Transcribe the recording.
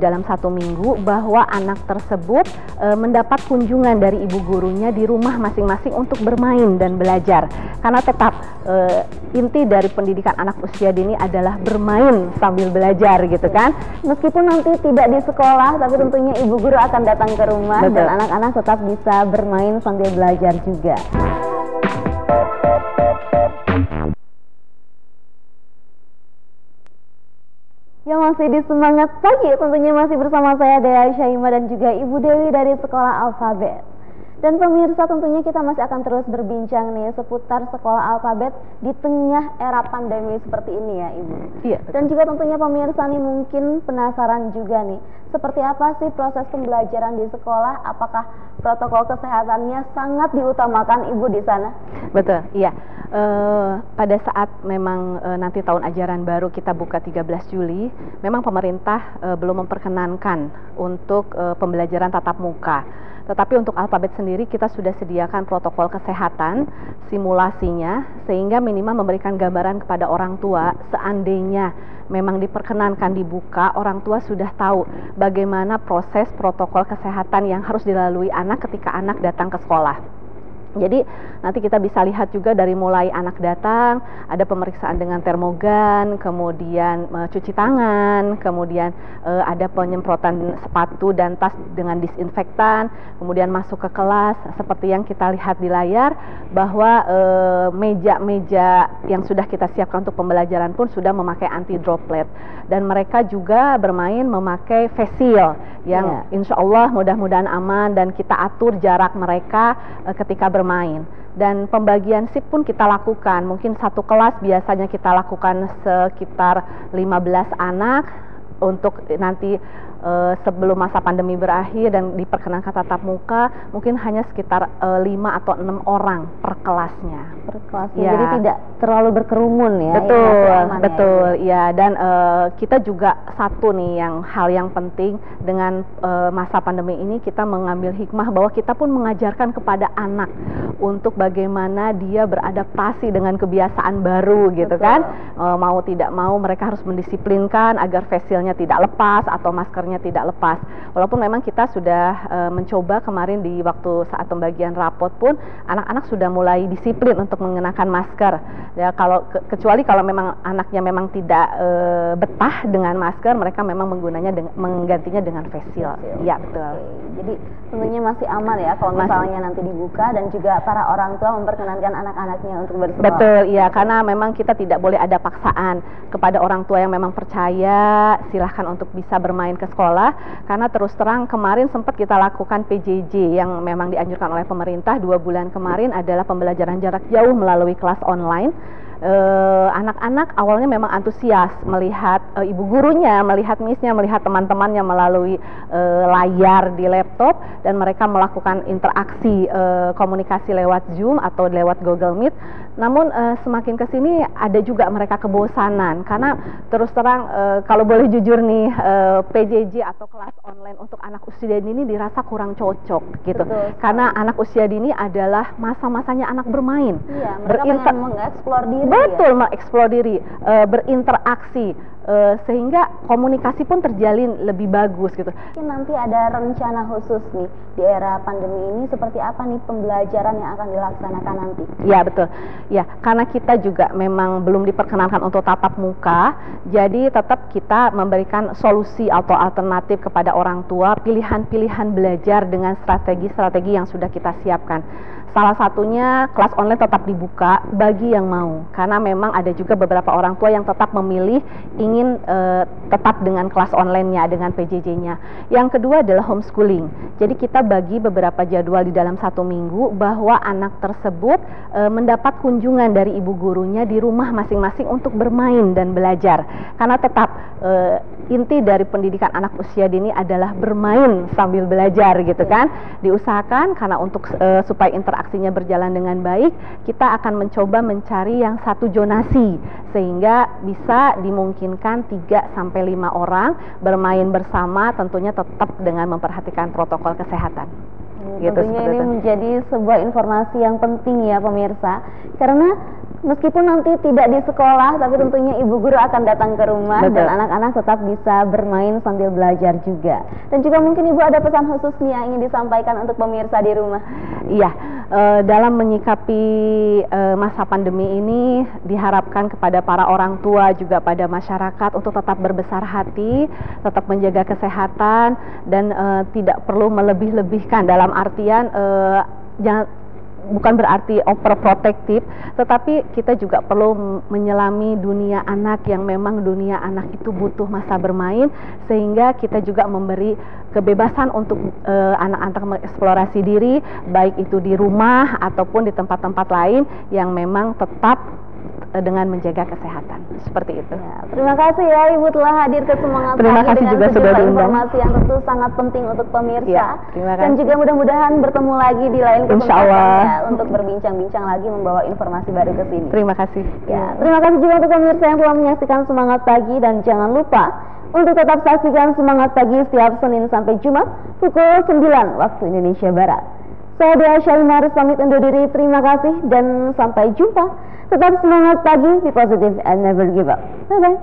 dalam satu minggu bahwa anak tersebut e, mendapat kunjungan dari ibu gurunya di rumah masing-masing untuk bermain dan belajar karena tetap e, inti dari pendidikan anak usia dini adalah bermain sambil belajar gitu kan meskipun nanti tidak di sekolah tapi tentunya ibu guru akan datang ke rumah Betul. dan anak-anak tetap bisa bermain sambil belajar juga. Ya masih di semangat pagi tentunya masih bersama saya Dea Syaima dan juga Ibu Dewi dari Sekolah Alfabet. Dan pemirsa tentunya kita masih akan terus berbincang nih seputar sekolah alfabet di tengah era pandemi seperti ini ya Ibu. Iya. Dan juga tentunya pemirsa nih mungkin penasaran juga nih seperti apa sih proses pembelajaran di sekolah? Apakah protokol kesehatannya sangat diutamakan Ibu di sana? Betul, iya. Uh, pada saat memang uh, nanti tahun ajaran baru kita buka 13 Juli, memang pemerintah uh, belum memperkenankan untuk uh, pembelajaran tatap muka tetapi untuk alfabet sendiri kita sudah sediakan protokol kesehatan, simulasinya, sehingga minimal memberikan gambaran kepada orang tua seandainya memang diperkenankan dibuka, orang tua sudah tahu bagaimana proses protokol kesehatan yang harus dilalui anak ketika anak datang ke sekolah. Jadi nanti kita bisa lihat juga dari mulai anak datang, ada pemeriksaan dengan termogan, kemudian uh, cuci tangan, kemudian uh, ada penyemprotan sepatu dan tas dengan disinfektan, kemudian masuk ke kelas seperti yang kita lihat di layar bahwa eh, meja-meja yang sudah kita siapkan untuk pembelajaran pun sudah memakai anti droplet dan mereka juga bermain memakai face shield yang yeah. insya Allah mudah-mudahan aman dan kita atur jarak mereka ketika bermain. Dan pembagian sip pun kita lakukan. Mungkin satu kelas biasanya kita lakukan sekitar 15 anak untuk nanti uh, sebelum masa pandemi berakhir dan diperkenankan tatap muka mungkin hanya sekitar uh, 5 atau enam orang per kelasnya. Per kelasnya. Ya. Jadi tidak terlalu berkerumun ya. Betul, ya, betul. Ya, ya. dan uh, kita juga satu nih yang hal yang penting dengan uh, masa pandemi ini kita mengambil hikmah bahwa kita pun mengajarkan kepada anak untuk bagaimana dia beradaptasi dengan kebiasaan baru gitu betul. kan. Uh, mau tidak mau mereka harus mendisiplinkan agar facialnya tidak lepas atau maskernya tidak lepas. Walaupun memang kita sudah e, mencoba kemarin di waktu saat pembagian rapot pun anak-anak sudah mulai disiplin untuk mengenakan masker. Ya kalau ke, kecuali kalau memang anaknya memang tidak e, betah dengan masker, mereka memang menggunanya dengan, menggantinya dengan face shield. Iya betul. Oke. Jadi tentunya masih aman ya kalau misalnya nanti dibuka dan juga para orang tua memperkenankan anak-anaknya untuk bersekolah. Betul, iya karena memang kita tidak boleh ada paksaan kepada orang tua yang memang percaya silahkan untuk bisa bermain ke sekolah sekolah karena terus terang kemarin sempat kita lakukan PJJ yang memang dianjurkan oleh pemerintah dua bulan kemarin adalah pembelajaran jarak jauh melalui kelas online anak-anak uh, awalnya memang antusias melihat uh, ibu gurunya, melihat misnya, melihat teman-temannya melalui uh, layar di laptop dan mereka melakukan interaksi uh, komunikasi lewat Zoom atau lewat Google Meet. Namun uh, semakin ke sini ada juga mereka kebosanan karena terus terang uh, kalau boleh jujur nih uh, PJJ atau kelas online untuk anak usia dini dirasa kurang cocok gitu. Betul. Karena anak usia dini adalah masa-masanya anak bermain. Iya, mereka Berinter mengeksplor diri betul ya? mengeksplor diri e, berinteraksi e, sehingga komunikasi pun terjalin lebih bagus gitu. Mungkin nanti ada rencana khusus nih di era pandemi ini seperti apa nih pembelajaran yang akan dilaksanakan nanti? Ya betul, ya karena kita juga memang belum diperkenankan untuk tatap muka, jadi tetap kita memberikan solusi atau alternatif kepada orang tua pilihan-pilihan belajar dengan strategi-strategi yang sudah kita siapkan. Salah satunya kelas online tetap dibuka bagi yang mau, karena memang ada juga beberapa orang tua yang tetap memilih ingin uh, tetap dengan kelas online-nya, dengan PJJ-nya. Yang kedua adalah homeschooling. Jadi kita bagi beberapa jadwal di dalam satu minggu bahwa anak tersebut uh, mendapat kunjungan dari ibu gurunya di rumah masing-masing untuk bermain dan belajar. Karena tetap uh, inti dari pendidikan anak usia dini adalah bermain sambil belajar gitu kan. Diusahakan karena untuk uh, supaya interaksi aksinya berjalan dengan baik, kita akan mencoba mencari yang satu zonasi sehingga bisa dimungkinkan 3 sampai 5 orang bermain bersama tentunya tetap dengan memperhatikan protokol kesehatan. Hmm, gitu, tentunya ini itu. menjadi sebuah informasi yang penting ya pemirsa karena Meskipun nanti tidak di sekolah, tapi tentunya ibu guru akan datang ke rumah Betul. dan anak-anak tetap bisa bermain sambil belajar juga. Dan juga mungkin ibu ada pesan khusus nih yang ingin disampaikan untuk pemirsa di rumah. Iya, uh, dalam menyikapi uh, masa pandemi ini diharapkan kepada para orang tua juga pada masyarakat untuk tetap berbesar hati, tetap menjaga kesehatan dan uh, tidak perlu melebih-lebihkan. Dalam artian uh, jangan bukan berarti overprotective, tetapi kita juga perlu menyelami dunia anak yang memang dunia anak itu butuh masa bermain sehingga kita juga memberi kebebasan untuk eh, anak-anak uh, mengeksplorasi diri baik itu di rumah ataupun di tempat-tempat lain yang memang tetap dengan menjaga kesehatan seperti itu. Ya, terima kasih ya Ibu telah hadir ke Semangat Terima kasih juga sudah diundang. informasi yang tentu sangat penting untuk pemirsa. Ya, terima kasih. Dan juga mudah-mudahan bertemu lagi di lain kesempatan ya, untuk berbincang-bincang lagi membawa informasi baru ke sini. Terima kasih. Ya, terima kasih juga untuk pemirsa yang telah menyaksikan Semangat Pagi dan jangan lupa untuk tetap saksikan Semangat Pagi setiap Senin sampai Jumat pukul 9 waktu Indonesia Barat. Saya Dea Syaimaris pamit undur diri. Terima kasih dan sampai jumpa. Tetap semangat pagi, be positive and never give up. Bye-bye.